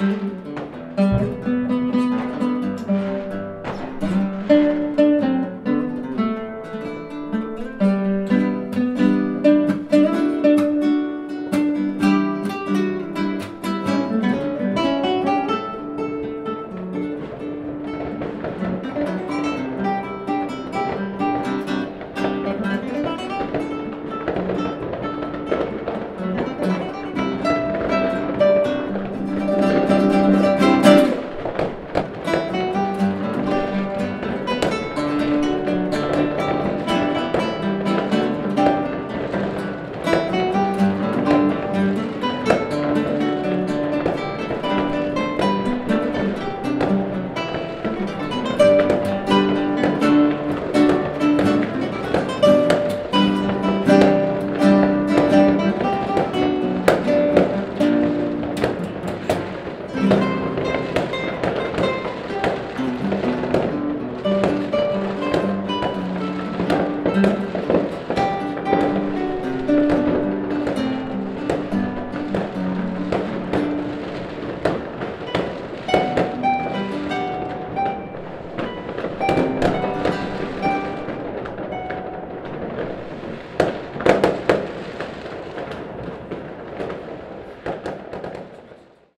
Mm-hmm.